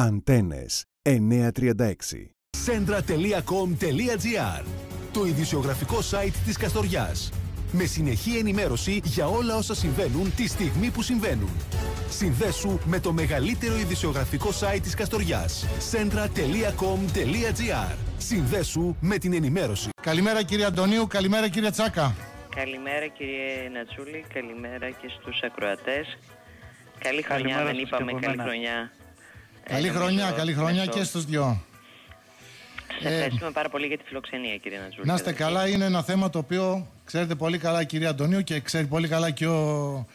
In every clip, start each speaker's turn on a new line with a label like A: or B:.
A: Αντένες 936
B: Centra.com.gr Το ειδησιογραφικό site της Καστοριάς. Με συνεχή ενημέρωση για όλα όσα συμβαίνουν τη στιγμή που συμβαίνουν. Συνδέσου με το μεγαλύτερο ειδησιογραφικό site της Καστοριάς. Centra.com.gr Συνδέσου με την ενημέρωση.
C: Καλημέρα κύριε Αντωνίου, καλημέρα κύριε Τσάκα.
D: Καλημέρα κύριε Νατσούλη, καλημέρα και στους ακροατές. Καλή χρονιά,
E: Καλημέρα
D: δεν
E: σας
D: είπαμε,
E: και από
D: καλή
E: μένα.
D: χρονιά.
C: Καλή
D: Ε,
C: χρονιά,
D: νομίζω
C: καλή χρονιά
D: μέσω-
C: και στους δυο.
D: Σας
C: Ε,
D: ευχαριστούμε πάρα πολύ για τη φιλοξενία κύριε Νατσούλη.
C: Να είστε
D: καταρχήν.
C: καλά, είναι ένα θέμα το οποίο ξέρετε πολύ καλά κύριε Αντωνίου και ξέρει πολύ καλά και ο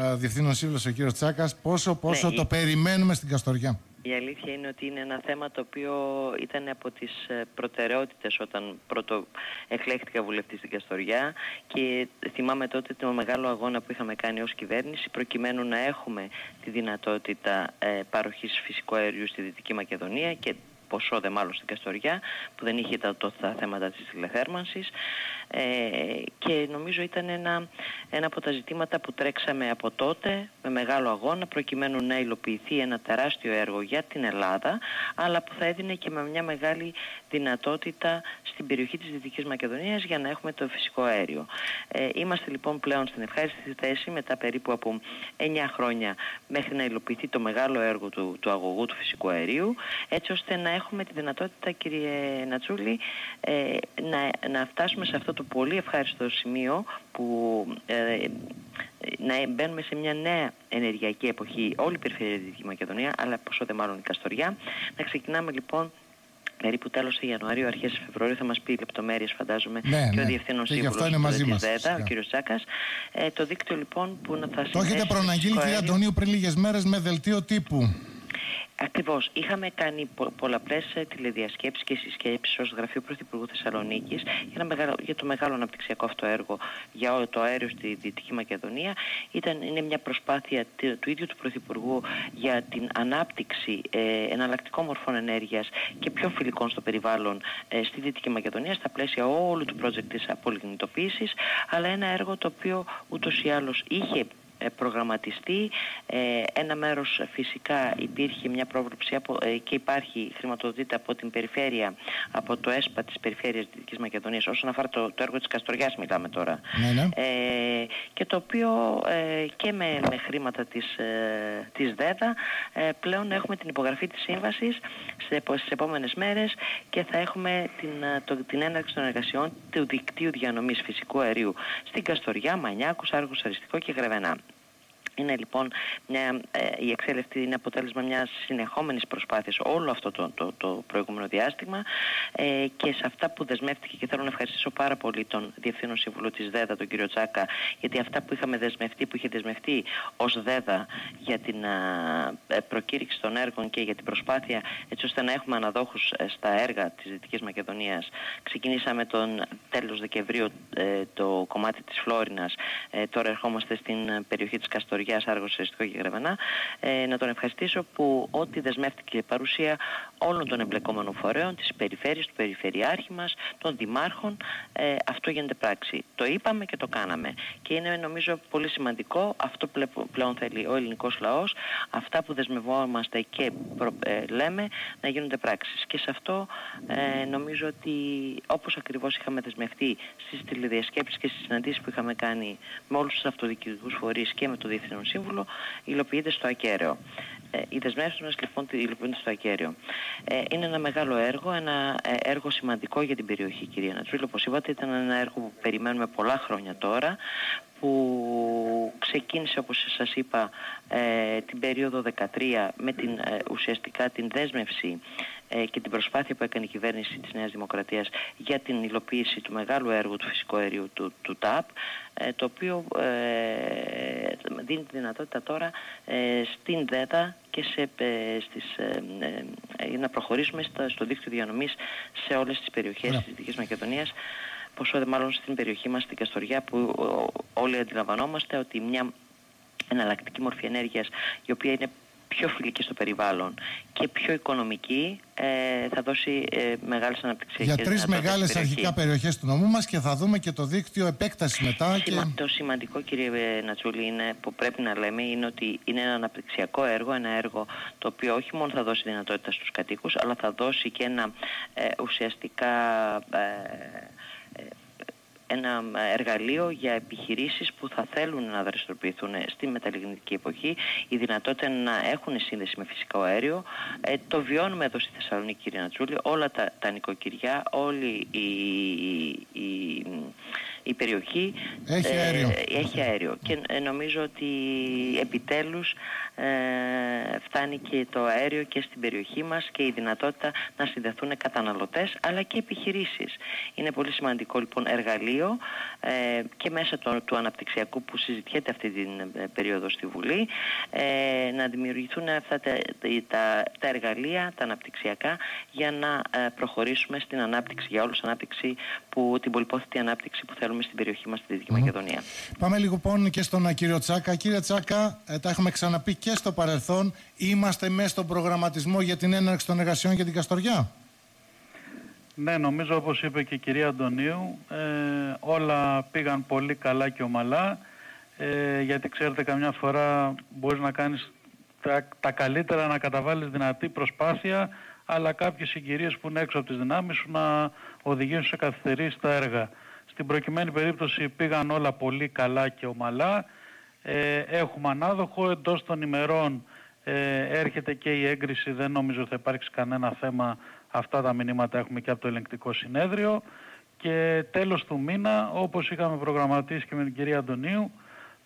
C: ε, Διευθύνων Σύμβουλος ο κύριος Τσάκας πόσο, πόσο
D: Ναι,
C: το
D: η-
C: περιμένουμε στην Καστοριά.
D: Η αλήθεια είναι ότι είναι ένα θέμα το οποίο ήταν από τις ε, προτεραιότητες όταν πρώτο εκλέχτηκα βουλευτής στην Καστοριά και θυμάμαι τότε το μεγάλο αγώνα που είχαμε κάνει ως κυβέρνηση προκειμένου να έχουμε τη δυνατότητα ε, παροχής φυσικού αερίου στη Δυτική Μακεδονία και ποσό δε μάλλον στην Καστοριά που δεν είχε τα, το- τα θέματα της τηλεθέρμανσης. Ε, και νομίζω ήταν ένα, ένα από τα ζητήματα που τρέξαμε από τότε με μεγάλο αγώνα προκειμένου να υλοποιηθεί ένα τεράστιο έργο για την Ελλάδα αλλά που θα έδινε και με μια μεγάλη δυνατότητα στην περιοχή της Δυτικής Μακεδονίας για να έχουμε το φυσικό αέριο. Ε, είμαστε λοιπόν πλέον στην ευχάριστη θέση μετά περίπου από 9 χρόνια μέχρι να υλοποιηθεί το μεγάλο έργο του, του αγωγού του φυσικού αερίου έτσι ώστε να έχουμε τη δυνατότητα κύριε Νατσούλη ε, να, να φτάσουμε σε αυτό το πολύ ευχάριστο σημείο που ε, να μπαίνουμε σε μια νέα ενεργειακή εποχή όλη η περιφέρεια της Δυτικής Μακεδονίας αλλά πόσο δε μάλλον η Καστοριά να ξεκινάμε λοιπόν περίπου τέλος του Ιανουαρίου, αρχές Φεβρουαρίου θα μας πει λεπτομέρειες φαντάζομαι
C: Ναι,
D: και
C: ναι.
D: ο Διευθύνων
C: Και γι' αυτό
D: Σύμβουλος
C: είναι μαζί
D: της
C: μας,
D: ΔΕΔΑ, ο
C: φυσικά.
D: κύριος Τσάκας. Ε, το δίκτυο λοιπόν που να θα
C: Το έχετε
D: συνδέσει
C: προαναγγείλει
D: φυσικό
C: κύριε
D: αέριο.
C: Αντωνίου πριν λίγες μέρες με δελτίο τύπου.
D: Ακριβώς. Είχαμε κάνει πο- πολλαπλές ε, τηλεδιασκέψεις και συσκέψεις ως Γραφείο Πρωθυπουργού Θεσσαλονίκης για, ένα μεγάλο, για το μεγάλο αναπτυξιακό αυτό έργο για όλο το αέριο στη Δυτική Μακεδονία. Ήταν, είναι μια προσπάθεια τε- του ίδιου του Πρωθυπουργού για την ανάπτυξη ε, εναλλακτικών μορφών ενέργειας και πιο φιλικών στο περιβάλλον ε, στη Δυτική Μακεδονία στα πλαίσια όλου του project της απολιγνητοποίησης αλλά ένα έργο το οποίο ούτως ή άλλως είχε ε, προγραμματιστεί. Ε, ένα μέρος ε, φυσικά υπήρχε μια πρόβλεψη από, ε, και υπάρχει χρηματοδοτείται από την περιφέρεια, από το ΕΣΠΑ της Περιφέρειας Δυτικής Μακεδονίας όσον αφορά το, το έργο της Καστοριάς μιλάμε τώρα.
C: Ναι, ναι.
D: Ε, και το οποίο ε, και με, με χρήματα της, ε, της ΔΕΔΑ ε, πλέον έχουμε την υπογραφή της σύμβασης σε, επο- στις επόμενες μέρες και θα έχουμε την, ε, το, την έναρξη των εργασιών του δικτύου διανομής φυσικού αερίου στην Καστοριά, Μανιάκους, Άργους, Αριστικό και Γρεβενά. Είναι λοιπόν μια, ε, η εξέλιξη αυτή είναι αποτέλεσμα μιας συνεχόμενης προσπάθειας όλο αυτό το, το, το προηγούμενο διάστημα ε, και σε αυτά που δεσμεύτηκε και θέλω να ευχαριστήσω πάρα πολύ τον Διευθύνων Σύμβουλο της ΔΕΔΑ, τον κύριο Τσάκα, γιατί αυτά που είχαμε δεσμευτεί, που είχε δεσμευτεί ως ΔΕΔΑ για την α, ε, προκήρυξη των έργων και για την προσπάθεια έτσι ώστε να έχουμε αναδόχους ε, στα έργα της Δυτικής Μακεδονίας. Ξεκινήσαμε τον τέλος Δεκεμβρίου ε, το κομμάτι της Φλόρινας, ε, τώρα ερχόμαστε στην ε, περιοχή της Καστοριάς, Άργος, Αριστικό και Γρεβενά. Ε, να τον ευχαριστήσω που ό,τι δεσμεύτηκε παρουσία όλων των εμπλεκόμενων φορέων, της περιφέρειας, του περιφερειάρχη μας, των δημάρχων, ε, αυτό γίνεται πράξη. Το είπαμε και το κάναμε. Και είναι νομίζω πολύ σημαντικό, αυτό πλε- πλέον θέλει ο ελληνικός λαός, αυτά που δεσμευόμαστε και προ- ε, λέμε να γίνονται πράξεις. Και σε αυτό ε, νομίζω ότι όπως ακριβώς είχαμε δεσμευτεί στις τηλεδιασκέψεις και στις συναντήσεις που είχαμε κάνει με όλους τους αυτοδιοικητικούς φορείς και με το Διευθύνων Σύμβουλο, υλοποιείται στο ακέραιο. Ε, οι δεσμεύσεις μας λοιπόν τη- υλοποιούνται στο ακέραιο. Ε, είναι ένα μεγάλο έργο, ένα ε, έργο σημαντικό για την περιοχή κυρία Νατσούλη. Όπως είπατε ήταν ένα έργο που περιμένουμε πολλά χρόνια τώρα που ξεκίνησε όπως σας είπα ε, την περίοδο 13 με την, ε, ουσιαστικά την δέσμευση ε, και την προσπάθεια που έκανε η κυβέρνηση της Νέας Δημοκρατίας για την υλοποίηση του μεγάλου έργου του φυσικού αερίου του, του ΤΑΠ ε, το οποίο ε, δίνει τη δυνατότητα τώρα ε, στην ΔΕΤΑ και σε, ε, στις, ε, ε, να προχωρήσουμε στα- στο δίκτυο διανομής σε όλες τις περιοχές
C: Ωραία.
D: της Δυτικής Μακεδονίας πόσο δε μάλλον στην περιοχή μας, στην Καστοριά, που ο- όλοι αντιλαμβανόμαστε ότι μια εναλλακτική μορφή ενέργειας, η οποία είναι πιο φιλική στο περιβάλλον και πιο οικονομική ε, θα δώσει ε, μεγάλες αναπτυξιακές
C: Για τρεις μεγάλες αρχικά περιοχές του νομού μας και θα δούμε και το δίκτυο επέκτασης μετά. Και...
D: Το σημαντικό κύριε Νατσούλη είναι, που πρέπει να λέμε είναι ότι είναι ένα αναπτυξιακό έργο, ένα έργο το οποίο όχι μόνο θα δώσει δυνατότητα στους κατοίκους αλλά θα δώσει και ένα ε, ουσιαστικά ε, ένα εργαλείο για επιχειρήσεις που θα θέλουν να δραστηριοποιηθούν στη μεταλλιγνητική εποχή, η δυνατότητα να έχουν σύνδεση με φυσικό αέριο. Ε, το βιώνουμε εδώ στη Θεσσαλονίκη, κύριε Νατσούλη, όλα τα, τα νοικοκυριά, όλη η, η, η περιοχή
C: έχει ε, αέριο.
D: έχει αέριο. Και ε, νομίζω ότι επιτέλους ε, φτάνει και το αέριο και στην περιοχή μας και η δυνατότητα να συνδεθούν καταναλωτές αλλά και επιχειρήσεις. Είναι πολύ σημαντικό λοιπόν εργαλείο ε, και μέσα του, του αναπτυξιακού που συζητιέται αυτή την ε, περίοδο στη Βουλή ε, να δημιουργηθούν αυτά τα, τα, τα, εργαλεία, τα αναπτυξιακά για να προχωρήσουμε στην ανάπτυξη, για όλους ανάπτυξη που, την πολυπόθητη ανάπτυξη που θέλουμε στην περιοχή μας στη Δυτική Μακεδονία.
C: Πάμε λίγο λοιπόν και στον κύριο Τσάκα. Κύριε Τσάκα, τα έχουμε ξαναπεί και στο παρελθόν είμαστε μέσα στον προγραμματισμό για την έναρξη των εργασιών για την Καστοριά;
E: Ναι, νομίζω όπως είπε και η κυρία Αντωνίου, ε, όλα πήγαν πολύ καλά και ομαλά, ε, γιατί ξέρετε καμιά φορά μπορείς να κάνεις τα, τα καλύτερα, να καταβάλεις δυνατή προσπάθεια, αλλά κάποιες συγκυρίες που είναι έξω από τις δυνάμεις σου να οδηγήσουν σε καθυστερήσεις στα έργα. Στην προκειμένη περίπτωση πήγαν όλα πολύ καλά και ομαλά. Ε, έχουμε ανάδοχο, εντός των ημερών ε, έρχεται και η έγκριση, δεν νομίζω θα υπάρξει κανένα θέμα, αυτά τα μηνύματα έχουμε και από το ελεγκτικό συνέδριο και τέλος του μήνα, όπως είχαμε προγραμματίσει και με την κυρία Αντωνίου,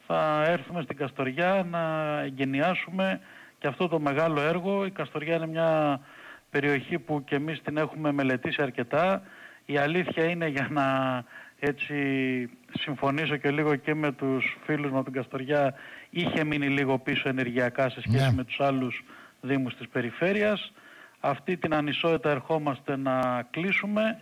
E: θα έρθουμε στην Καστοριά να εγκαινιάσουμε και αυτό το μεγάλο έργο. Η Καστοριά είναι μια περιοχή που και εμείς την έχουμε μελετήσει αρκετά. Η αλήθεια είναι για να έτσι συμφωνήσω και λίγο και με τους φίλους μου από την Καστοριά είχε μείνει λίγο πίσω ενεργειακά σε σχέση
C: Ναι.
E: με τους άλλους δήμους της περιφέρειας. Αυτή την ανισότητα ερχόμαστε να κλείσουμε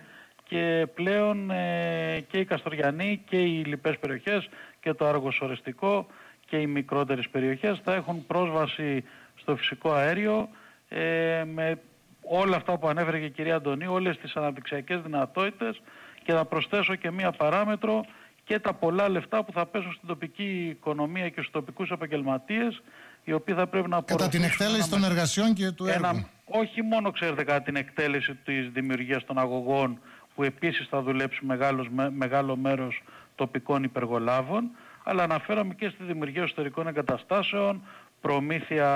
E: και πλέον ε, και οι Καστοριανοί και οι λοιπές περιοχές και το αργοσορεστικό και οι μικρότερες περιοχές θα έχουν πρόσβαση στο φυσικό αέριο ε, με όλα αυτά που ανέφερε και η κυρία Αντωνίου, όλες τις αναπτυξιακές δυνατότητες και να προσθέσω και μία παράμετρο και τα πολλά λεφτά που θα πέσουν στην τοπική οικονομία και στους τοπικούς επαγγελματίες οι οποίοι θα πρέπει να
C: Κατά την
E: απορροφήσουν
C: εκτέλεση
E: ένα
C: των εργασιών και του έργου.
E: ένα, όχι μόνο ξέρετε κατά την εκτέλεση της δημιουργίας των αγωγών που επίσης θα δουλέψει μεγάλος, με- μεγάλο μέρος τοπικών υπεργολάβων αλλά αναφέραμε και στη δημιουργία εσωτερικών εγκαταστάσεων, προμήθεια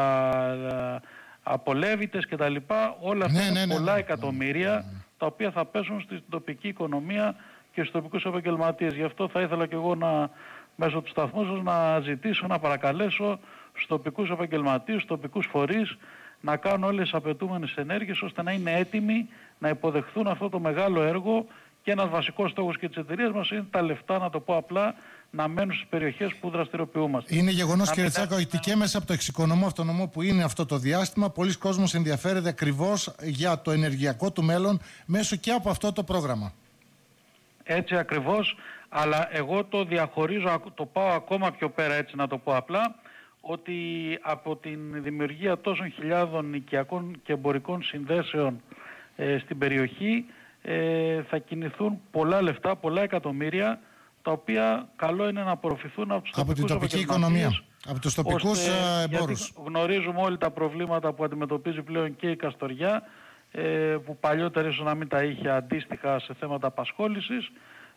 E: ε, απολέβητες κτλ. Όλα αυτά
C: Ναι,
E: είναι
C: ναι, ναι,
E: πολλά
C: ναι.
E: εκατομμύρια τα οποία θα πέσουν στην τοπική οικονομία και στους τοπικούς επαγγελματίες. Γι' αυτό θα ήθελα και εγώ να μέσω του σταθμού σας να ζητήσω, να παρακαλέσω στους τοπικούς επαγγελματίες, στους τοπικούς φορείς να κάνουν όλες τις απαιτούμενες ενέργειες ώστε να είναι έτοιμοι να υποδεχθούν αυτό το μεγάλο έργο και ένας βασικός στόχος και της εταιρείας μας είναι τα λεφτά, να το πω απλά, να μένουν στις περιοχές που δραστηριοποιούμαστε.
C: Είναι γεγονός,
E: Να
C: κύριε
E: μην
C: Τσάκο,
E: έχουμε-
C: ότι και μέσα από το εξοικονομώ αυτονομώ που είναι αυτό το διάστημα, πολλοί κόσμος ενδιαφέρεται ακριβώς για το ενεργειακό του μέλλον μέσω και από αυτό το πρόγραμμα.
E: Έτσι ακριβώς, αλλά εγώ το διαχωρίζω, ακ- το πάω ακόμα πιο πέρα έτσι να το πω απλά, ότι από την δημιουργία τόσων χιλιάδων οικιακών και εμπορικών συνδέσεων ε, στην περιοχή ε, θα κινηθούν πολλά λεφτά, πολλά εκατομμύρια, τα οποία καλό είναι να απορροφηθούν από τους
C: Από την
E: τοπικούς
C: τοπική
E: επαγγελματίες,
C: οικονομία. Από τους τοπικούς
E: ώστε-
C: ε,
E: γιατί
C: εμπόρους.
E: γνωρίζουμε όλοι τα προβλήματα που αντιμετωπίζει πλέον και η Καστοριά, ε, που παλιότερα ίσως να μην τα είχε αντίστοιχα σε θέματα απασχόλησης.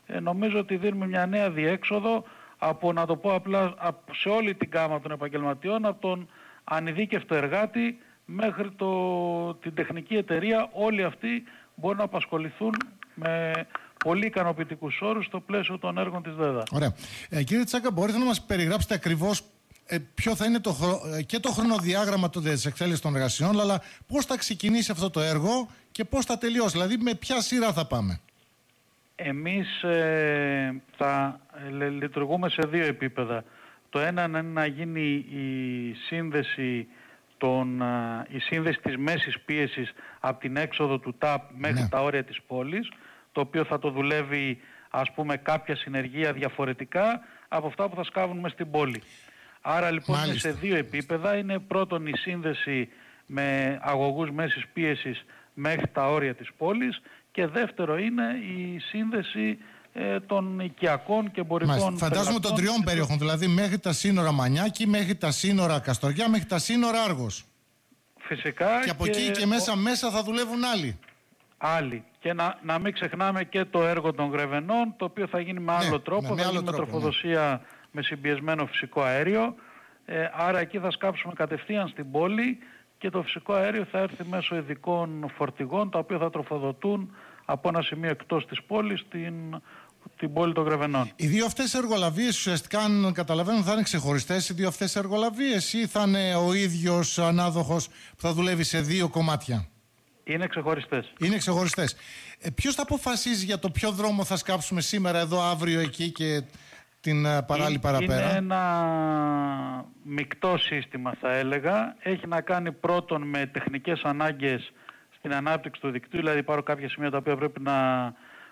E: Ε, νομίζω ότι δίνουμε μια νέα διέξοδο από, να το πω απλά, από- σε όλη την γάμα των επαγγελματιών, από τον ανειδίκευτο εργάτη μέχρι το, την τεχνική εταιρεία, όλοι αυτοί μπορούν να απασχοληθούν με πολύ ικανοποιητικούς όρους στο πλαίσιο των έργων της ΔΕΔΑ.
C: Ωραία. Ε, κύριε Τσάκα, μπορείτε να μας περιγράψετε ακριβώς ε, ποιο θα είναι το, χρο- ε, και το χρονοδιάγραμμα του της εξέλιξης των εργασιών, αλλά πώς θα ξεκινήσει αυτό το έργο και πώς θα τελειώσει. Δηλαδή, με ποια σειρά θα πάμε;
E: Εμείς ε, θα ε, λε- λειτουργούμε σε δύο επίπεδα. Το ένα είναι να γίνει η σύνδεση, των, α, η σύνδεση της μέσης πίεσης από την έξοδο του ΤΑΠ μέχρι
C: Ναι.
E: τα όρια της πόλης, το οποίο θα το δουλεύει ας πούμε κάποια συνεργεία διαφορετικά από αυτά που θα σκάβουν μες στην πόλη. Άρα λοιπόν είναι
C: Μάλιστα.
E: σε δύο επίπεδα. Είναι πρώτον η σύνδεση με αγωγούς μέσης πίεσης μέχρι τα όρια της πόλης και δεύτερο είναι η σύνδεση ε, των οικιακών και εμπορικών
C: Μάλιστα. Φαντάζομαι των
E: πελατών
C: τριών
E: και των-
C: περιοχών, δηλαδή μέχρι τα σύνορα Μανιάκη, μέχρι τα σύνορα Καστοριά, μέχρι τα σύνορα Άργος.
E: Φυσικά
C: Και από εκεί και μέσα μέσα θα δουλεύουν άλλοι.
E: άλλοι. Και να, να μην ξεχνάμε και το έργο των Γρεβενών, το οποίο θα γίνει με άλλο
C: Ναι,
E: τρόπο,
C: ναι, με
E: θα
C: άλλο
E: γίνει με
C: τρόπο, ναι.
E: τροφοδοσία με συμπιεσμένο φυσικό αέριο. Ε, άρα εκεί θα σκάψουμε κατευθείαν στην πόλη και το φυσικό αέριο θα έρθει μέσω ειδικών φορτηγών, τα οποία θα τροφοδοτούν από ένα σημείο εκτός της πόλης την, την πόλη των Γρεβενών.
C: Οι δύο αυτές εργολαβίες ουσιαστικά, αν καταλαβαίνω, θα είναι ξεχωριστές οι δύο αυτές εργολαβίες ή θα είναι ο ίδιος ανάδοχος που θα δουλεύει σε δύο κομμάτια;
E: Είναι ξεχωριστές.
C: Είναι ξεχωριστές. Ε, Ποιος θα αποφασίζει για το ποιο δρόμο θα σκάψουμε σήμερα εδώ, αύριο εκεί και την ε, παράλληλη
E: Είναι-
C: παραπέρα;
E: Είναι ένα μεικτό σύστημα θα έλεγα. Έχει να κάνει πρώτον με τεχνικές ανάγκες στην ανάπτυξη του δικτύου, δηλαδή υπάρχουν κάποια σημεία τα οποία πρέπει να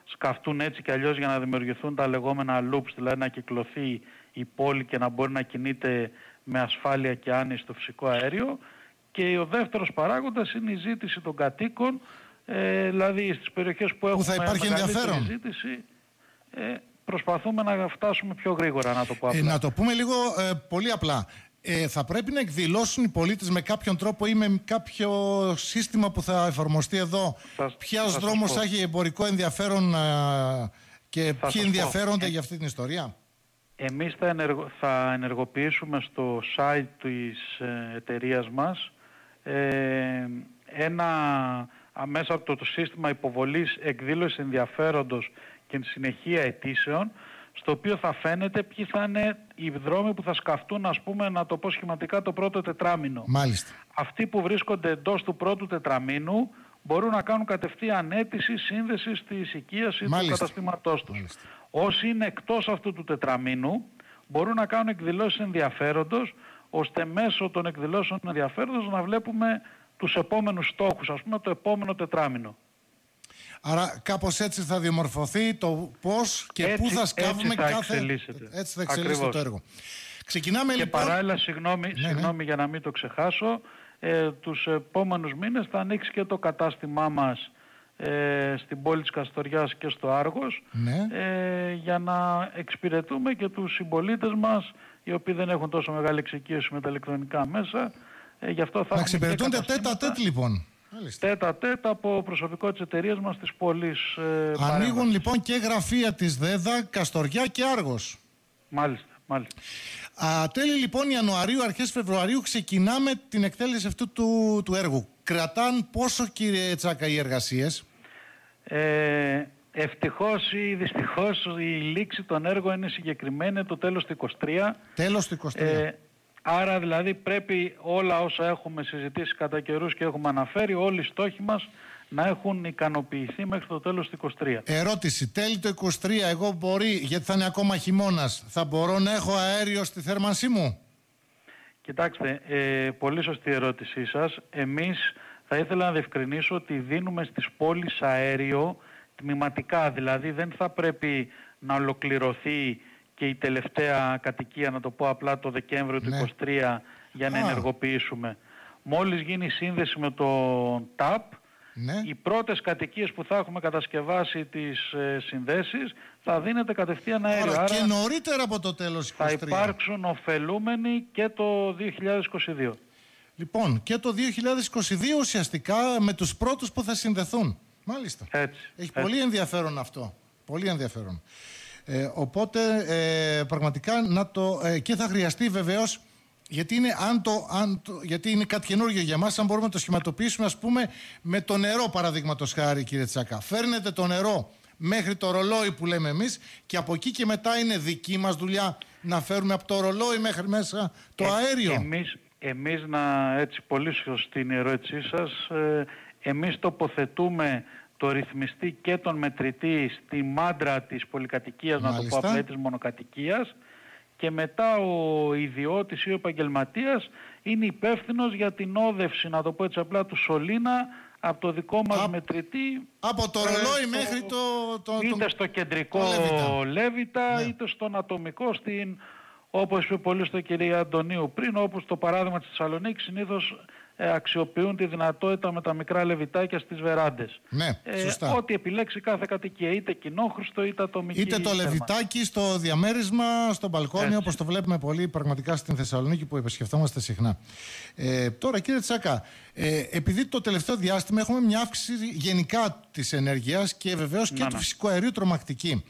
E: σκαφτούν έτσι και αλλιώς για να δημιουργηθούν τα λεγόμενα loops, δηλαδή να κυκλωθεί η πόλη και να μπορεί να κινείται με ασφάλεια και άνεση στο φυσικό αέριο. Και ο δεύτερος παράγοντας είναι η ζήτηση των κατοίκων, ε, δηλαδή στις περιοχές που έχουμε
C: θα υπάρχει
E: μεγαλύτερη
C: ενδιαφέρον.
E: ζήτηση, ε, προσπαθούμε να φτάσουμε πιο γρήγορα, να το πω απλά.
C: Ε, να το πούμε λίγο ε, πολύ απλά. Ε, θα πρέπει να εκδηλώσουν οι πολίτες με κάποιον τρόπο ή με κάποιο σύστημα που θα εφαρμοστεί εδώ
E: Θα-
C: ποιος
E: θα σας
C: δρόμος
E: πω.
C: θα έχει εμπορικό ενδιαφέρόν ε, και
E: Θα
C: ποιοι
E: σας πω.
C: ενδιαφέρονται
E: Ε,
C: για αυτή την ιστορία;
E: Εμείς θα, ενεργο- θα ενεργοποιήσουμε στο site της ε, εταιρείας μας ε, ένα α, μέσα από το, το σύστημα υποβολής εκδήλωσης ενδιαφέροντος και συνεχεία αιτήσεων στο οποίο θα φαίνεται ποιοι θα είναι οι δρόμοι που θα σκαφτούν ας πούμε να το πω σχηματικά το πρώτο τετράμινο.
C: Μάλιστα.
E: Αυτοί που βρίσκονται εντός του πρώτου τετραμήνου μπορούν να κάνουν κατευθείαν αίτηση σύνδεση της οικίας ή του
C: Μάλιστα.
E: καταστήματός τους.
C: Μάλιστα.
E: Όσοι είναι εκτός αυτού του τετραμήνου μπορούν να κάνουν εκδηλώσεις ενδιαφέροντος ώστε μέσω των εκδηλώσεων ενδιαφέροντος να βλέπουμε τους επόμενους στόχους, ας πούμε το επόμενο τετράμινο.
C: Άρα κάπως έτσι θα διαμορφωθεί το πώς και
E: Έτσι-
C: πού θα σκάβουμε
E: έτσι θα
C: κάθε...
E: εξελίσσεται.
C: Έτσι θα εξελίσσεται
E: Ακριβώς.
C: το έργο. Ξεκινάμε
E: Και
C: λοιπόν...
E: παράλληλα, συγγνώμη,
C: ναι.
E: συγγνώμη για να μην το ξεχάσω, ε, τους επόμενους μήνες θα ανοίξει και το κατάστημά μας ε, στην πόλη της Καστοριάς και στο Άργος
C: Ναι.
E: ε, για να εξυπηρετούμε και τους συμπολίτες μας οι οποίοι δεν έχουν τόσο μεγάλη εξοικείωση με τα ηλεκτρονικά μέσα. Ε, γι' αυτό θα
C: Να
E: έχουμε
C: εξυπηρετούνται
E: και
C: τέτα
E: καταστήματα
C: τέτ λοιπόν. Μάλιστα.
E: τέτα τέτα από προσωπικό της εταιρείας μας της πόλης ε,
C: Ανοίγουν
E: παρέμβασης.
C: λοιπόν και γραφεία της ΔΕΔΑ, Καστοριά και Άργος.
E: Μάλιστα, μάλιστα.
C: Α, τέλη λοιπόν Ιανουαρίου, αρχές Φεβρουαρίου ξεκινάμε την εκτέλεση αυτού του, του έργου. Κρατάν πόσο κύριε Τσάκα οι εργασίες;
E: Ε, ευτυχώς ή δυστυχώς η λήξη των έργων είναι συγκεκριμένη το τέλος του 23.
C: Τέλος του 23.
E: Ε, άρα δηλαδή πρέπει όλα όσα έχουμε συζητήσει κατά καιρούς και έχουμε αναφέρει, όλοι οι στόχοι μας να έχουν ικανοποιηθεί μέχρι το τέλος του 23.
C: Ερώτηση, τέλη το 23, εγώ μπορεί, γιατί θα είναι ακόμα χειμώνας, θα μπορώ να έχω αέριο στη θέρμανσή μου;
E: Κοιτάξτε, ε, πολύ σωστή ερώτησή σας. Εμείς θα ήθελα να διευκρινίσω ότι δίνουμε στις πόλεις αέριο τμηματικά, δηλαδή δεν θα πρέπει να ολοκληρωθεί και η τελευταία κατοικία, να το πω απλά, το Δεκέμβριο
C: Ναι.
E: του 23 για να
C: Α.
E: ενεργοποιήσουμε. Μόλις γίνει η σύνδεση με το ΤΑΠ,
C: Ναι.
E: οι πρώτες κατοικίες που θα έχουμε κατασκευάσει τις ε, συνδέσεις θα δίνεται κατευθείαν αέριο.
C: Άρα,
E: Άρα
C: και νωρίτερα από το τέλος 23.
E: θα υπάρξουν ωφελούμενοι και το 2022.
C: Λοιπόν, και το 2022 ουσιαστικά με τους πρώτους που θα συνδεθούν. Μάλιστα.
E: Έτσι.
C: Έχει
E: έτσι.
C: πολύ ενδιαφέρον αυτό. Πολύ ενδιαφέρον. Ε, οπότε ε, πραγματικά να το. Ε, και θα χρειαστεί βεβαίως. Γιατί είναι, αν το, αν το, γιατί είναι κάτι καινούργιο για μας, αν μπορούμε να το σχηματοποιήσουμε, ας πούμε, με το νερό, παραδείγματος χάρη, κύριε Τσακά. Φέρνετε το νερό μέχρι το ρολόι που λέμε εμείς και από εκεί και μετά είναι δική μας δουλειά να φέρουμε από το ρολόι μέχρι μέσα το
E: Ε,
C: αέριο.
E: Εμείς, εμείς να, έτσι πολύ σωστή είναι η ερώτησή σας, ε, εμείς τοποθετούμε το ρυθμιστή και τον μετρητή στη μάντρα της πολυκατοικίας, να το
C: Μάλιστα.
E: πω απλά, ή της μονοκατοικίας και μετά ο ιδιώτης ή ο επαγγελματίας είναι υπεύθυνος για την όδευση, να το πω έτσι απλά, του σωλήνα από το δικό μας
C: Α,
E: μετρητή
C: Από το
E: ε,
C: ρολόι
E: στο-
C: μέχρι το... το,
E: είτε
C: το...
E: στο κεντρικό
C: το Λέβητα.
E: Λέβητα,
C: Ναι.
E: είτε στον ατομικό στην όπως είπε πολύ στο κυρία Αντωνίου πριν, όπως το παράδειγμα της Θεσσαλονίκης συνήθως ε, αξιοποιούν τη δυνατότητα με τα μικρά λεβιτάκια στις βεράντες.
C: Ναι,
E: Ε,
C: σωστά.
E: ό,τι επιλέξει κάθε κατοικία, είτε κοινόχρηστο είτε ατομική.
C: Είτε το
E: θέρμανση.
C: λεβιτάκι στο διαμέρισμα, στο μπαλκόνι,
E: Έτσι.
C: όπως το βλέπουμε πολύ πραγματικά στην Θεσσαλονίκη που επισκεφτόμαστε συχνά. Ε, τώρα κύριε Τσάκα, ε, επειδή το τελευταίο διάστημα έχουμε μια αύξηση γενικά της ενέργειας και βεβαίως και
E: Να,
C: του
E: ναι.
C: φυσικού αερίου τρομακτική.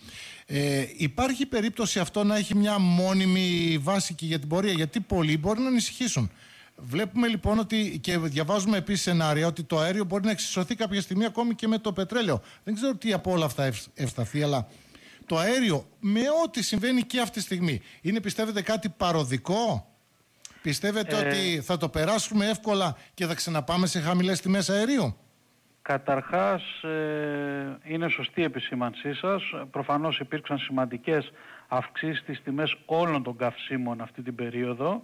C: Ε, υπάρχει περίπτωση αυτό να έχει μια μόνιμη βάση και για την πορεία, γιατί πολλοί μπορεί να ανησυχήσουν. Βλέπουμε λοιπόν ότι και διαβάζουμε επίσης σενάρια ότι το αέριο μπορεί να εξισωθεί κάποια στιγμή ακόμη και με το πετρέλαιο. Δεν ξέρω τι από όλα αυτά ευ- ευσταθεί, αλλά το αέριο με ό,τι συμβαίνει και αυτή τη στιγμή είναι πιστεύετε κάτι παροδικό; Πιστεύετε
E: Ε,
C: ότι θα το περάσουμε εύκολα και θα ξαναπάμε σε χαμηλές τιμές αερίου;
E: Καταρχάς ε, είναι σωστή η επισήμανσή σας. Προφανώς υπήρξαν σημαντικές αυξήσεις στις τιμές όλων των καυσίμων αυτή την περίοδο.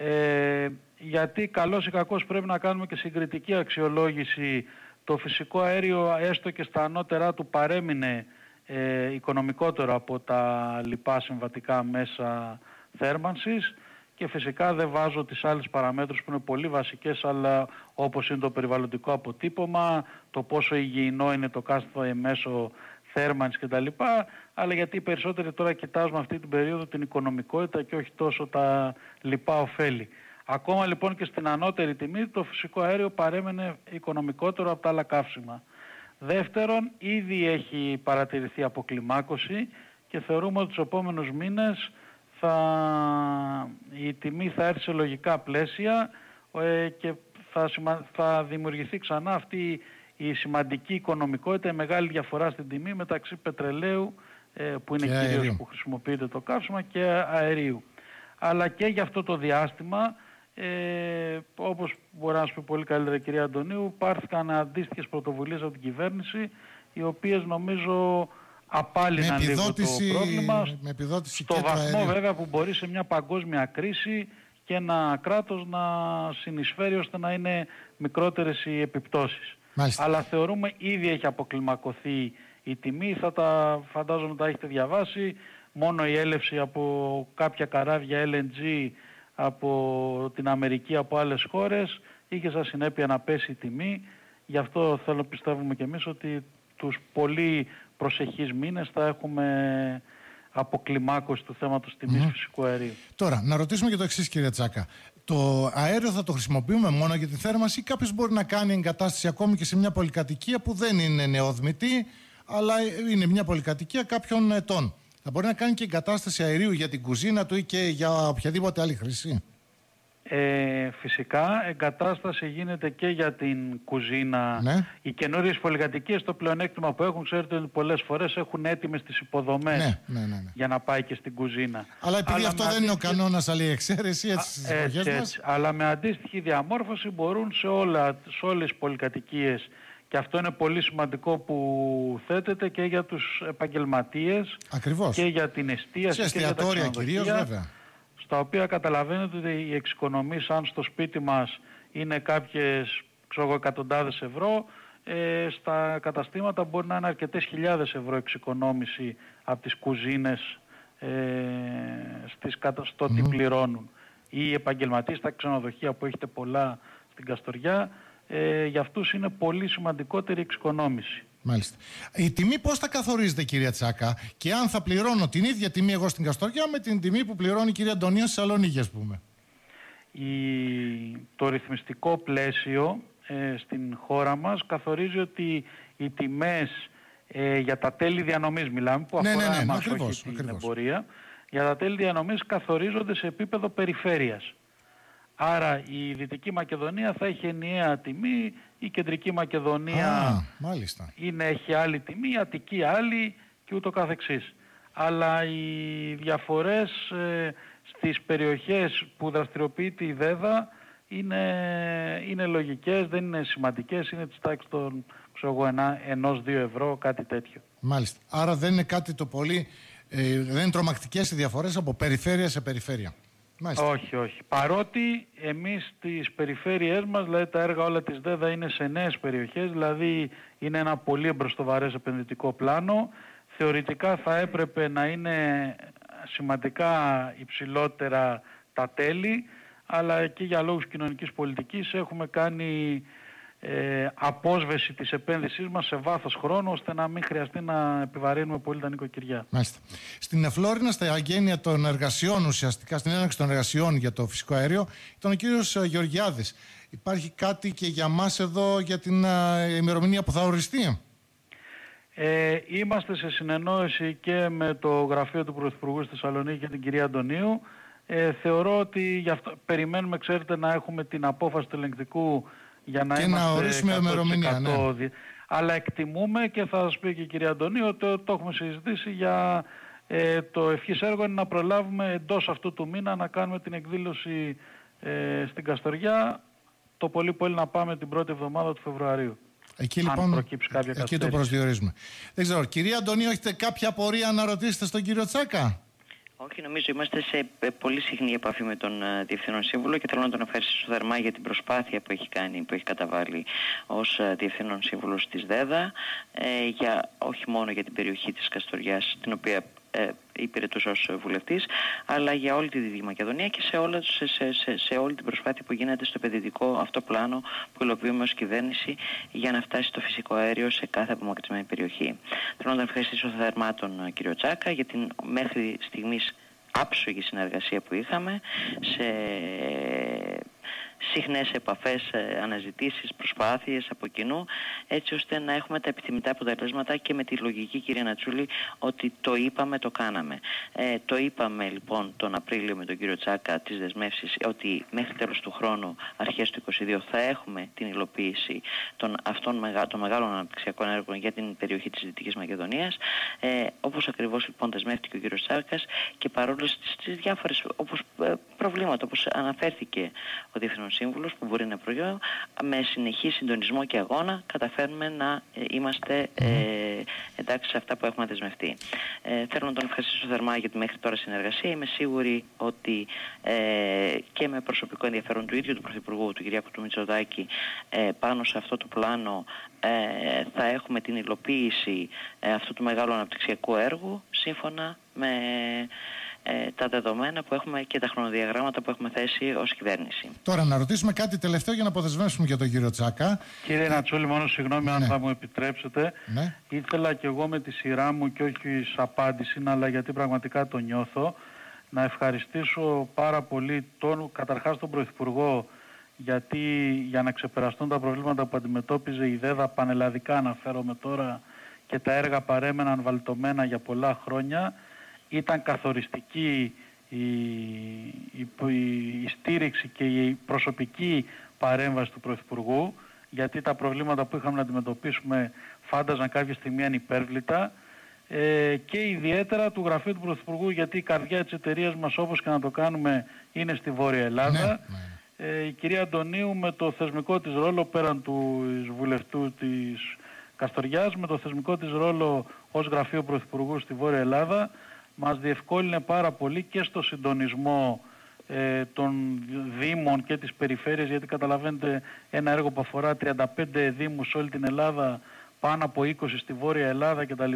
E: Ε, γιατί καλώς ή κακώς πρέπει να κάνουμε και συγκριτική αξιολόγηση. Το φυσικό αέριο έστω και στα ανώτερά του παρέμεινε ε, οικονομικότερο από τα λοιπά συμβατικά μέσα θέρμανσης και φυσικά δεν βάζω τις άλλες παραμέτρους που είναι πολύ βασικές αλλά όπως είναι το περιβαλλοντικό αποτύπωμα, το πόσο υγιεινό είναι το κάθε μέσο θέρμανσης κτλ. Αλλά γιατί οι περισσότεροι τώρα κοιτάζουμε αυτή την περίοδο την οικονομικότητα και όχι τόσο τα λοιπά ωφέλη. Ακόμα λοιπόν και στην ανώτερη τιμή το φυσικό αέριο παρέμενε οικονομικότερο από τα άλλα καύσιμα. Δεύτερον, ήδη έχει παρατηρηθεί αποκλιμάκωση και θεωρούμε ότι τους επόμενους μήνες θα, η τιμή θα έρθει σε λογικά πλαίσια ε, και θα, σημα- θα δημιουργηθεί ξανά αυτή η σημαντική οικονομικότητα, η μεγάλη διαφορά στην τιμή μεταξύ πετρελαίου ε, που είναι
C: Και
E: κυρίως
C: αερίου.
E: που χρησιμοποιείται το καύσιμα και αερίου. Αλλά και για αυτό το διάστημα, ε, όπως μπορεί να σου πει πολύ καλύτερα η κυρία Αντωνίου, πάρθηκαν αντίστοιχες πρωτοβουλίες από την κυβέρνηση, οι οποίες νομίζω απάλυναν λίγο το
C: επιδότηση-
E: πρόβλημα.
C: με επιδότηση
E: στο
C: και το
E: βαθμό
C: αέριο.
E: βέβαια που μπορεί σε μια παγκόσμια κρίση και ένα κράτος να συνεισφέρει ώστε να είναι μικρότερες οι επιπτώσεις.
C: Μάλιστα.
E: Αλλά θεωρούμε ήδη έχει αποκλιμακωθεί η τιμή, θα τα φαντάζομαι τα έχετε διαβάσει. Μόνο η έλευση από κάποια καράβια LNG από την Αμερική, από άλλες χώρες, είχε σαν συνέπεια να πέσει η τιμή. Γι' αυτό θέλω πιστεύουμε και εμείς ότι τους πολύ προσεχείς μήνες θα έχουμε αποκλιμάκωση του θέματος τιμής φυσικού αερίου.
C: Τώρα, να ρωτήσουμε και το εξής, κύριε Τσάκα. Το αέριο θα το χρησιμοποιούμε μόνο για τη θέρμανση ή κάποιος μπορεί να κάνει εγκατάσταση ακόμη και σε μια πολυκατοικία που δεν είναι νεοδμητή, αλλά είναι μια πολυκατοικία κάποιων ετών. Θα μπορεί να κάνει και εγκατάσταση αερίου για την κουζίνα του ή και για οποιαδήποτε άλλη χρήση.
E: Ε, φυσικά εγκατάσταση γίνεται και για την κουζίνα.
C: Ναι.
E: Οι καινούριες πολυκατοικίες το πλεονέκτημα που έχουν, ξέρετε ότι πολλές φορές έχουν έτοιμες τις υποδομές
C: Ναι, ναι, ναι, ναι.
E: για να πάει και στην κουζίνα.
C: Αλλά επειδή αυτό
E: με
C: δεν είναι ο
E: αντίστοιχη-
C: κανόνας, αλλά η εξαίρεση έτσι στις
E: Α, έτσι,
C: εποχές μας.
E: έτσι. Αλλά με αντίστοιχη διαμόρφωση μπορούν σε, όλα, σε όλες τις πολυκατοικίες και αυτό είναι πολύ σημαντικό που θέτεται και για τους επαγγελματίες
C: Ακριβώς.
E: και για την εστίαση
C: Σε
E: και για τα
C: εστιατόρια κυρίως,
E: ξενοδοχεία
C: βέβαια.
E: Στα οποία καταλαβαίνετε ότι οι εξοικονομίες αν στο σπίτι μας είναι κάποιες ξέρω, εγώ, εκατοντάδες ευρώ ε, στα καταστήματα μπορεί να είναι αρκετές χιλιάδες ευρώ εξοικονόμηση από τις κουζίνες ε, στις, κατα- στο τι πληρώνουν. Οι επαγγελματίες στα ξενοδοχεία που έχετε πολλά στην Καστοριά ε, για αυτούς είναι πολύ σημαντικότερη εξοικονόμηση.
C: Μάλιστα. Η τιμή πώς θα καθορίζεται, κυρία Τσάκα, και αν θα πληρώνω την ίδια τιμή εγώ στην Καστοριά με την τιμή που πληρώνει η κυρία Αντωνία στη Θεσσαλονίκη, ας πούμε;
E: η, το ρυθμιστικό πλαίσιο ε, στην χώρα μας καθορίζει ότι οι τιμές ε, για τα τέλη διανομής μιλάμε που
C: Ναι,
E: αφορά
C: ναι, ναι,
E: εμάς,
C: ακριβώς,
E: όχι την
C: ακριβώς.
E: εμπορία για τα τέλη διανομής καθορίζονται σε επίπεδο περιφέρειας. Άρα η Δυτική Μακεδονία θα έχει ενιαία τιμή, η Κεντρική Μακεδονία
C: Α, μάλιστα.
E: είναι, έχει άλλη τιμή, η Αττική άλλη και ούτω καθεξής. Αλλά οι διαφορές ε, στις περιοχές που δραστηριοποιείται η ΔΕΔΑ είναι, είναι λογικές, δεν είναι σημαντικές, είναι της τάξης των ξέρω εγώ, ένα, ενός δύο ευρώ, κάτι τέτοιο.
C: Μάλιστα. Άρα δεν είναι κάτι το πολύ. Ε, δεν είναι τρομακτικές οι διαφορές από περιφέρεια σε περιφέρεια. Μάλιστα.
E: Όχι, όχι. Παρότι εμείς στις περιφέρειές μας, δηλαδή τα έργα όλα της ΔΕΔΑ είναι σε νέες περιοχές, δηλαδή είναι ένα πολύ εμπροστοβαρές επενδυτικό πλάνο. Θεωρητικά θα έπρεπε να είναι σημαντικά υψηλότερα τα τέλη, αλλά και για λόγους κοινωνικής πολιτικής έχουμε κάνει ε, απόσβεση της επένδυσής μας σε βάθος χρόνου ώστε να μην χρειαστεί να επιβαρύνουμε πολύ τα νοικοκυριά.
C: Μάλιστα. Στην Εφλόρινα, στα αγένεια των εργασιών ουσιαστικά, στην έναρξη των εργασιών για το φυσικό αέριο, ήταν ο κύριος ε, Γεωργιάδης. Υπάρχει κάτι και για μας εδώ για την ε, ημερομηνία που θα οριστεί;
E: Ε, είμαστε σε συνεννόηση και με το γραφείο του Πρωθυπουργού στη Θεσσαλονίκη και την κυρία Αντωνίου. Ε, θεωρώ ότι γι αυτό, περιμένουμε, ξέρετε, να έχουμε την απόφαση του ελεγκτικού για να
C: και
E: είμαστε
C: να ορίσουμε ημερομηνία. Ναι.
E: Αλλά εκτιμούμε και θα σας πει και η κυρία Αντωνίου ότι το, το έχουμε συζητήσει για ε, το ευχής έργο είναι να προλάβουμε εντός αυτού του μήνα να κάνουμε την εκδήλωση ε, στην Καστοριά το πολύ πολύ να πάμε την πρώτη εβδομάδα του Φεβρουαρίου.
C: Εκεί λοιπόν, εκεί το προσδιορίζουμε. Δεν ξέρω, κυρία Αντωνίου, έχετε κάποια απορία να ρωτήσετε στον κύριο Τσάκα;
D: Όχι, νομίζω είμαστε σε ε, πολύ συχνή επαφή με τον uh, Διευθύνων Σύμβουλο και θέλω να τον ευχαριστήσω θερμά για την προσπάθεια που έχει κάνει, που έχει καταβάλει ως uh, Διευθύνων Σύμβουλος της ΔΕΔΑ, ε, για, όχι μόνο για την περιοχή της Καστοριάς, την οποία ε, υπηρετούσε ως βουλευτής, αλλά για όλη τη Δυτική Μακεδονία και σε, όλα, σε, σε, σε, όλη την προσπάθεια που γίνεται στο επενδυτικό αυτό πλάνο που υλοποιούμε ως κυβέρνηση για να φτάσει το φυσικό αέριο σε κάθε απομακρυσμένη περιοχή. Θέλω να τον ευχαριστήσω θερμά τον ε, κύριο Τσάκα για την μέχρι στιγμής άψογη συνεργασία που είχαμε σε συχνές επαφές, ε, αναζητήσεις, προσπάθειες από κοινού έτσι ώστε να έχουμε τα επιθυμητά αποτελέσματα και με τη λογική κυρία Νατσούλη ότι το είπαμε, το κάναμε. Ε, το είπαμε λοιπόν τον Απρίλιο με τον κύριο Τσάκα τις δεσμεύσεις ότι μέχρι τέλος του χρόνου, αρχές του 2022 θα έχουμε την υλοποίηση των, αυτών μεγα, των μεγάλων αναπτυξιακών έργων για την περιοχή της Δυτικής Μακεδονίας ε, όπως ακριβώς λοιπόν δεσμεύτηκε ο κύριος Τσάκας και παρόλο στις, διάφορες όπως, ε, προβλήματα όπως αναφέρθηκε ο Διευθυνός Σύμβουλος που μπορεί να προηγεί με συνεχή συντονισμό και αγώνα καταφέρνουμε να ε, είμαστε ε, εντάξει σε αυτά που έχουμε δεσμευτεί. Ε, θέλω να τον ευχαριστήσω θερμά για τη μέχρι τώρα συνεργασία. Είμαι σίγουρη ότι ε, και με προσωπικό ενδιαφέρον του ίδιου του Πρωθυπουργού, του κ. του Μητσοδάκη, ε, πάνω σε αυτό το πλάνο ε, θα έχουμε την υλοποίηση αυτού του μεγάλου αναπτυξιακού έργου σύμφωνα με ε, τα δεδομένα που έχουμε και τα χρονοδιαγράμματα που έχουμε θέσει ως κυβέρνηση.
C: Τώρα, να ρωτήσουμε κάτι τελευταίο για να αποδεσμεύσουμε για τον κύριο Τσάκα.
E: Κύριε ε... Νατσούλη, μόνο συγγνώμη αν ναι. θα μου επιτρέψετε.
C: Ναι.
E: Ήθελα και εγώ με τη σειρά μου και όχι σε απάντηση, αλλά γιατί πραγματικά το νιώθω, να ευχαριστήσω πάρα πολύ τον, καταρχάς τον Πρωθυπουργό γιατί για να ξεπεραστούν τα προβλήματα που αντιμετώπιζε η ΔΕΔΑ πανελλαδικά αναφέρομαι τώρα και τα έργα παρέμεναν βαλτωμένα για πολλά χρόνια ήταν καθοριστική η, η, στήριξη και η προσωπική παρέμβαση του Πρωθυπουργού γιατί τα προβλήματα που είχαμε να αντιμετωπίσουμε φάνταζαν κάποια στιγμή ανυπέρβλητα ε, και ιδιαίτερα του γραφείου του Πρωθυπουργού γιατί η καρδιά της εταιρείας μας όπως και να το κάνουμε είναι στη Βόρεια Ελλάδα. Ναι, ναι. Ε, η κυρία Αντωνίου με το θεσμικό της ρόλο πέραν τους βουλευτού της Καστοριάς με το θεσμικό της ρόλο ως γραφείο Πρωθυπουργού στη Βόρεια Ελλάδα μας διευκόλυνε πάρα πολύ και στο συντονισμό ε, των Δήμων και της περιφέρειας γιατί καταλαβαίνετε ένα έργο που αφορά 35 Δήμους σε όλη την Ελλάδα πάνω από 20 στη Βόρεια Ελλάδα κτλ.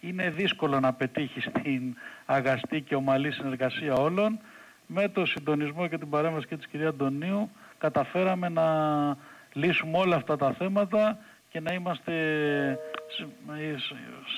E: Είναι δύσκολο να πετύχει στην αγαστή και ομαλή συνεργασία όλων. Με το συντονισμό και την παρέμβαση και της κυρία Αντωνίου καταφέραμε να λύσουμε όλα αυτά τα θέματα και να είμαστε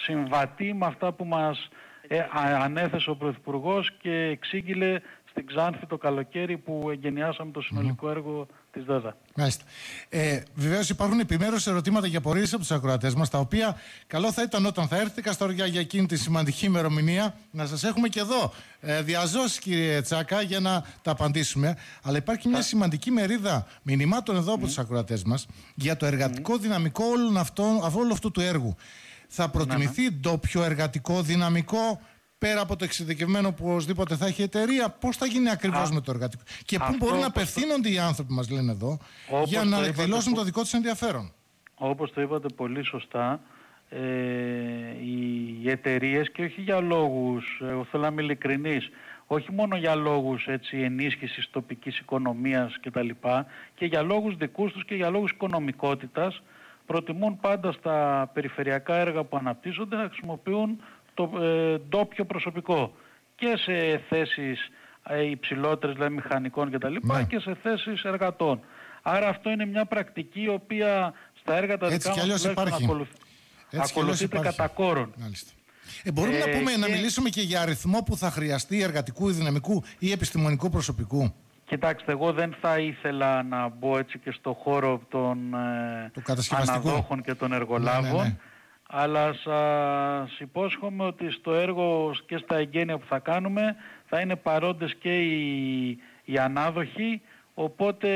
E: συμβατοί με αυτά που μας ε, ανέθεσε ο Πρωθυπουργός και εξήγηλε στην Ξάνθη το καλοκαίρι που εγκαινιάσαμε το συνολικό έργο της ΔΕΔΑ.
C: Μάλιστα. Ε, Βεβαίως υπάρχουν επιμέρους ερωτήματα για πορείες από τους ακροατές μας, τα οποία καλό θα ήταν όταν θα έρθει Καστοριά για εκείνη τη σημαντική ημερομηνία να σας έχουμε και εδώ ε, διαζώσει, κύριε Τσάκα, για να τα απαντήσουμε. Αλλά υπάρχει μια σημαντική μερίδα μηνυμάτων εδώ από mm. τους ακροατές μας για το εργατικό δυναμικό όλου αυτού του έργου θα προτιμηθεί ναι, ναι. ντόπιο εργατικό δυναμικό πέρα από το εξειδικευμένο που οπωσδήποτε θα έχει η εταιρεία, πώς θα γίνει ακριβώς με το εργατικό. Και πού μπορεί να απευθύνονται οι άνθρωποι, μας λένε εδώ, για να εκδηλώσουν το δικό τους ενδιαφέρον.
E: Όπως το είπατε πολύ σωστά, ε, οι εταιρείες και όχι για λόγους, ε, θέλω να είμαι ειλικρινής, όχι μόνο για λόγους έτσι, ενίσχυσης τοπικής οικονομίας κτλ. και για λόγους δικούς τους και για λόγους οικονομικότητας προτιμούν πάντα στα περιφερειακά έργα που αναπτύσσονται να χρησιμοποιούν το ε, ντόπιο προσωπικό. και σε θέσεις ε, υψηλότερες, δηλαδή μηχανικών κτλ.
C: Ναι.
E: και σε θέσεις εργατών. Άρα αυτό είναι μια πρακτική η οποία στα έργα τα
C: Έτσι
E: δικά
C: κι
E: μας
C: αλλιώς
E: τουλάχιστον
C: υπάρχει.
E: ακολουθ-
C: Έτσι κι αλλιώς
E: ακολουθείται
C: υπάρχει.
E: κατά κόρον.
C: Μάλιστα. Ε, μπορούμε να
E: Ε,
C: πούμε να
E: και-
C: μιλήσουμε και για αριθμό που θα χρειαστεί εργατικού, δυναμικού ή επιστημονικού προσωπικού;
E: Κοιτάξτε, εγώ δεν θα ήθελα να μπω έτσι και στο χώρο των ε,
C: Του κατασκευαστικού.
E: αναδόχων και των εργολάβων,
C: Ναι, ναι, ναι.
E: αλλά σας υπόσχομαι ότι στο έργο και στα εγγένεια που θα κάνουμε θα είναι παρόντες και οι, οι ανάδοχοι, οπότε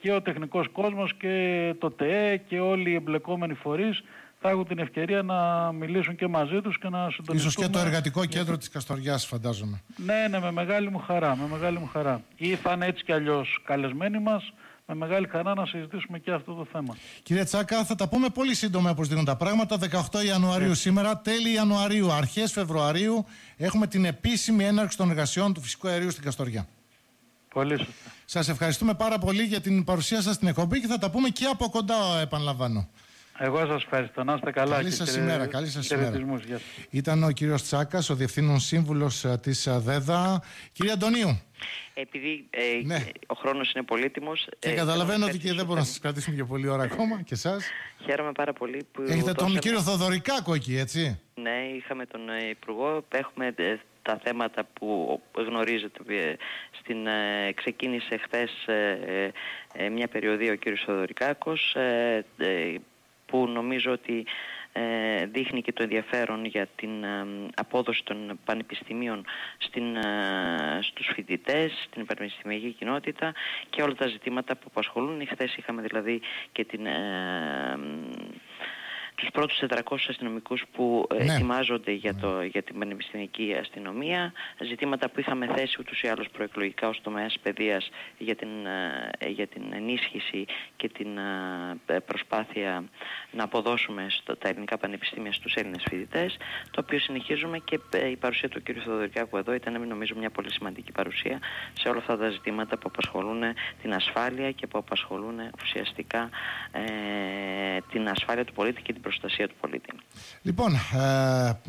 E: και ο τεχνικός κόσμος και το ΤΕΕ και όλοι οι εμπλεκόμενοι φορείς θα έχουν την ευκαιρία να μιλήσουν και μαζί τους και να συντονιστούν.
C: Ίσως και το εργατικό κέντρο της Καστοριάς φαντάζομαι.
E: Ναι, ναι, με μεγάλη μου χαρά, με μεγάλη μου χαρά. Ή θα είναι έτσι κι αλλιώς καλεσμένοι μας, με μεγάλη χαρά να συζητήσουμε και αυτό το θέμα.
C: Κύριε Τσάκα, θα τα πούμε πολύ σύντομα όπως δίνουν τα πράγματα. 18 Ιανουαρίου σήμερα, τέλη Ιανουαρίου, αρχές Φεβρουαρίου έχουμε την επίσημη έναρξη των εργασιών του φυσικού αερίου στην Καστοριά.
E: Πολύ σωστά.
C: Σας ευχαριστούμε πάρα πολύ για την παρουσία σας στην εκπομπή και θα τα πούμε και από κοντά, επαναλαμβάνω.
E: Εγώ σας ευχαριστώ. Να είστε καλά.
C: Καλή
E: και
C: σας
E: χαιρε-
C: ημέρα, καλή σας ημέρα.
E: χαιρετισμούς. Γεια σας.
C: Ήταν ο κύριος Τσάκας, ο Διευθύνων Σύμβουλος ε, της ε, ΔΕΔΑ. Κύριε Αντωνίου,
D: Επειδή ε,
C: Ναι.
D: ο χρόνος είναι πολύτιμος...
C: και
D: ε,
C: καταλαβαίνω
D: θέλω να
C: ότι και δεν
D: ευχαριστήσω
C: μπορούμε να σας κρατήσουμε και πολλή ώρα ακόμα και εσάς.
D: Χαίρομαι πάρα πολύ που...
C: Έχετε τον
D: δώσαμε-
C: κύριο Θοδωρικάκο εκεί, έτσι.
D: Ναι, είχαμε τον ε, Υπουργό. Έχουμε ε, τα θέματα που γνωρίζετε. ε, Στην, ε, ξεκίνησε χθες ε, ε, ε, μια περιοδία ο κύριος Θοδωρικάκος ε, ε, που νομίζω ότι ε, δείχνει και το ενδιαφέρον για την ε, απόδοση των πανεπιστημίων στην, ε, στους φοιτητές, στην πανεπιστημιακή κοινότητα και όλα τα ζητήματα που απασχολούν. Χθες είχαμε δηλαδή και την... ε, τους πρώτους 400 αστυνομικούς που ε,
C: Ναι.
D: ετοιμάζονται για, το, για την πανεπιστημιακή αστυνομία, ζητήματα που είχαμε θέσει ούτως ή άλλως προεκλογικά ως τομέας παιδείας για την, ε, για την ενίσχυση και την ε, προσπάθεια να αποδώσουμε στο, τα ελληνικά πανεπιστήμια στους Έλληνες φοιτητές, το οποίο συνεχίζουμε και ε, η παρουσία του κ. Θοδωρικάκου εδώ ήταν νομίζω μια πολύ σημαντική παρουσία σε όλα αυτά τα ζητήματα που απασχολούν την ασφάλεια και που απασχολούν ουσιαστικά ε, την ασφάλεια του πολίτη και την προστασία του πολίτη.
C: Λοιπόν, ε,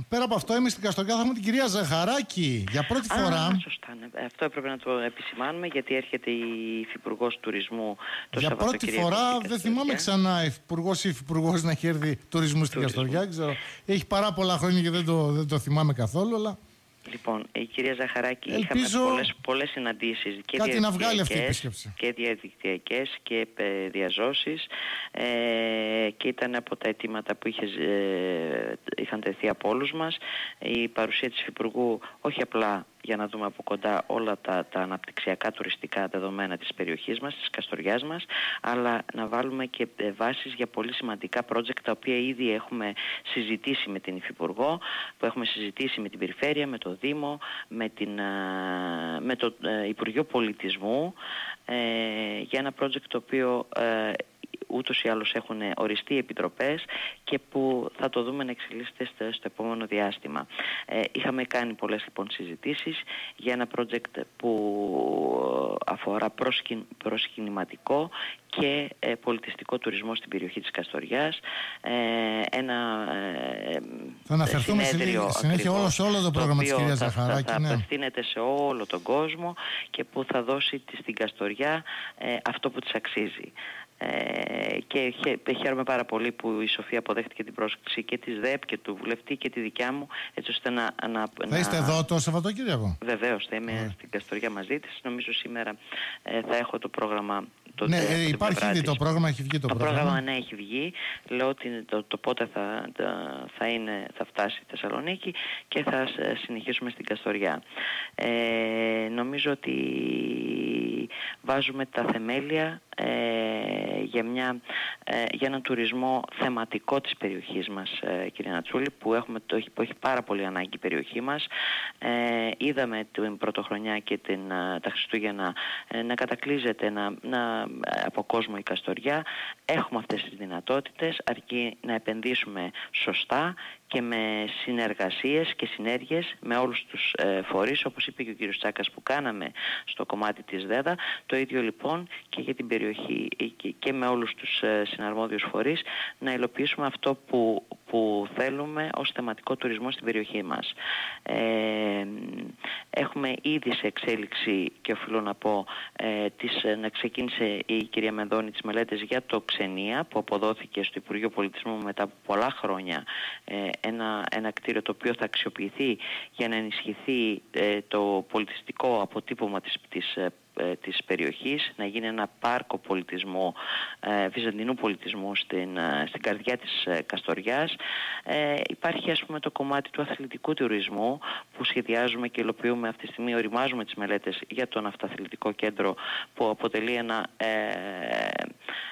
C: πέρα από αυτό, εμείς στην Καστοριά θα έχουμε την κυρία Ζαχαράκη για πρώτη φορά.
D: Α, σωστά. Ναι. Αυτό έπρεπε να το επισημάνουμε γιατί έρχεται η Υφυπουργός Τουρισμού το
C: Για πρώτη
D: Σαββατοκύριακο
C: φορά
D: στην
C: δεν
D: Καστοριά.
C: θυμάμαι ξανά υπουργό ή υφυπουργός να έχει έρθει τουρισμού στην
D: Τουρισμού.
C: Καστοριά. δεν Ξέρω. Έχει πάρα πολλά χρόνια και δεν το, δεν το θυμάμαι καθόλου. Αλλά
D: Λοιπόν, η κυρία Ζαχαράκη
C: Ελπίζω
D: είχαμε πολλές, πολλές συναντήσεις και
C: κάτι να βγάλει αυτή η
D: διαδικτυακές
C: επίσκεψη.
D: και διαδικτυακές και ε, διαζώσεις ε, και ήταν από τα αιτήματα που είχες, ε, είχαν τεθεί από όλους μας η παρουσία της Υφυπουργού όχι απλά για να δούμε από κοντά όλα τα, τα αναπτυξιακά τουριστικά δεδομένα της περιοχής μας, της Καστοριάς μας, αλλά να βάλουμε και ε, βάσεις για πολύ σημαντικά project τα οποία ήδη έχουμε συζητήσει με την Υφυπουργό, που έχουμε συζητήσει με την Περιφέρεια, με το Δήμο, με, την, ε, με το ε, Υπουργείο Πολιτισμού ε, για ένα project το οποίο ε, ούτως ή άλλως έχουν οριστεί επιτροπές και που θα το δούμε να εξελίσσεται στο, στο επόμενο διάστημα. Ε, είχαμε κάνει πολλές λοιπόν συζητήσεις για ένα project που αφορά προσκυ, προσκυνηματικό και ε, πολιτιστικό τουρισμό στην περιοχή της Καστοριάς. Ε, ένα ε,
C: Θα αναφερθούμε στη
D: συνέδριο
C: συνέχεια όλο σε όλο το πρόγραμμα της
D: οποίο
C: κυρίας
D: θα-
C: Ζαχαράκη,
D: Θα,
C: ναι.
D: θα απευθύνεται σε όλο τον κόσμο και που θα δώσει τη- στην Καστοριά ε, αυτό που της αξίζει. Ε, και χε- χαίρομαι πάρα πολύ που η Σοφία αποδέχτηκε την πρόσκληση και της ΔΕΠ και του βουλευτή και τη δικιά μου έτσι ώστε να... να
C: θα είστε εδώ το Σαββατοκύριακο;
D: Βεβαίως, θα είμαι στην Καστοριά μαζί της. Νομίζω σήμερα ε, θα έχω το πρόγραμμα... Το
C: ναι,
D: τε-
C: ε,
D: το
C: υπάρχει
D: βράδυ
C: ήδη το
D: της.
C: πρόγραμμα, έχει βγει το,
D: Το
C: πρόγραμμα.
D: πρόγραμμα ναι έχει βγει. Λέω ότι το, το πότε θα, τα- θα, είναι, θα φτάσει στη Θεσσαλονίκη και θα ε, συνεχίσουμε στην Καστοριά. Ε, νομίζω ότι βάζουμε τα θεμέλια ε, για, μια, ε, για έναν τουρισμό θεματικό της περιοχής μας, ε, κύριε Νατσούλη, που, έχουμε, το, έχει- που έχει πάρα πολύ ανάγκη η περιοχή μας. Ε, είδαμε την πρωτοχρονιά και την, ε, τα Χριστούγεννα ε, να κατακλείζεται να, να, ε, από κόσμο η Καστοριά. Έχουμε αυτές τις δυνατότητες, αρκεί να επενδύσουμε σωστά και με συνεργασίες και συνέργειες με όλους τους ε, φορείς, όπως είπε και ο κύριος Τσάκας που κάναμε στο κομμάτι της ΔΕΔΑ. Το ίδιο λοιπόν και για την περιοχή ε, και, και με όλους τους ε, συναρμόδιους φορείς να υλοποιήσουμε αυτό που, που θέλουμε ως θεματικό τουρισμό στην περιοχή μας. Ε, έχουμε ήδη σε εξέλιξη και οφείλω να πω ε, της, να ξεκίνησε η κυρία Μενδώνη τις μελέτες για το ξενία που αποδόθηκε στο Υπουργείο Πολιτισμού μετά από πολλά χρόνια ε, ένα, ένα κτίριο το οποίο θα αξιοποιηθεί για να ενισχυθεί ε, το πολιτιστικό αποτύπωμα της, της ε, ε, της περιοχής, να γίνει ένα πάρκο πολιτισμού, ε, βυζαντινού πολιτισμού στην, ε, στην καρδιά της ε, Καστοριάς. Ε, υπάρχει ας πούμε το κομμάτι του αθλητικού τουρισμού που σχεδιάζουμε και υλοποιούμε αυτή τη στιγμή, οριμάζουμε τις μελέτες για το ναυταθλητικό κέντρο που αποτελεί ένα, ε,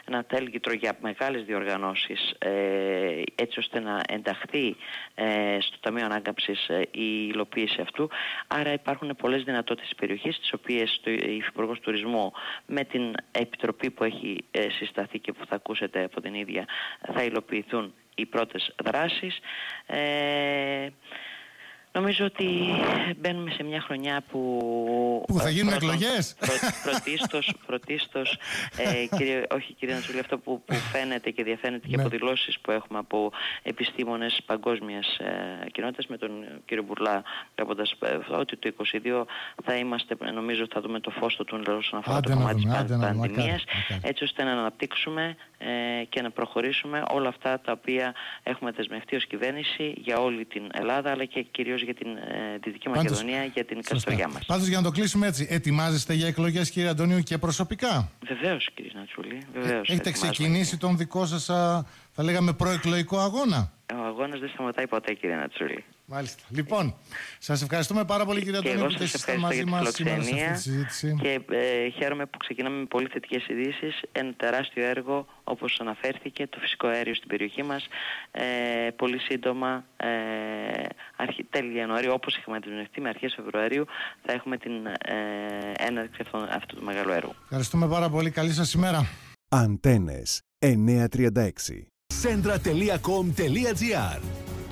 D: ένα τέλγητρο για μεγάλες διοργανώσεις ε, έτσι ώστε να ενταχθεί ε, στο Ταμείο Ανάγκαψης η υλοποίηση αυτού. Άρα υπάρχουν πολλές δυνατότητες της περιοχής τις οποίες το, η Υπουργός Τουρισμού με την επιτροπή που έχει ε, συσταθεί και που θα ακούσετε από την ίδια θα υλοποιηθούν οι πρώτες δράσεις. Ε, Νομίζω ότι μπαίνουμε σε μια χρονιά που...
C: Που θα γίνουν εκλογές.
D: πρωτίστως, πρωτίστως ε, κύριε, όχι κύριε Νατσούλη, αυτό που, που φαίνεται και διαφαίνεται και από ναι. δηλώσεις που έχουμε από επιστήμονες παγκόσμιας ε, κοινότητας με τον κύριο Μπουρλά λέγοντας ε, ότι το 2022 θα είμαστε, νομίζω θα δούμε το φως του τούνελ όσον αφορά το κομμάτι της πανδημίας, έτσι ώστε να αναπτύξουμε ε, και να προχωρήσουμε όλα αυτά τα οποία έχουμε δεσμευτεί ως κυβέρνηση για όλη την Ελλάδα αλλά και κυρίως για την ε, Δυτική Μακεδονία, για την Καστοριά μας.
C: Πάντως για να το κλείσουμε έτσι, ετοιμάζεστε για εκλογές κύριε Αντωνίου και προσωπικά;
D: Βεβαίως κύριε Νατσούλη, βεβαίως.
C: Έχετε ξεκινήσει τον δικό σας, θα λέγαμε, προεκλογικό αγώνα;
D: Ο αγώνας δεν σταματάει ποτέ, κύριε Νατσούλη.
C: Μάλιστα. Λοιπόν, σας ευχαριστούμε πάρα πολύ, κύριε Αντώνη, που είστε μαζί μας σήμερα σε αυτή τη συζήτηση.
D: Και ε, χαίρομαι που ξεκινάμε με πολύ θετικές ειδήσεις. Ένα τεράστιο έργο, όπως αναφέρθηκε, το φυσικό αέριο στην περιοχή μας. Ε, πολύ σύντομα, ε, αρχι, τέλη Ιανουαρίου, όπως είχαμε αντιμετωπιστεί με αρχές Φεβρουαρίου, θα έχουμε την ε, έναρξη αυτού, αυτού του μεγάλου έργου.
C: Ευχαριστούμε πάρα πολύ. Καλή σας ημέρα.
A: Αντένες 936
B: centra.com.gr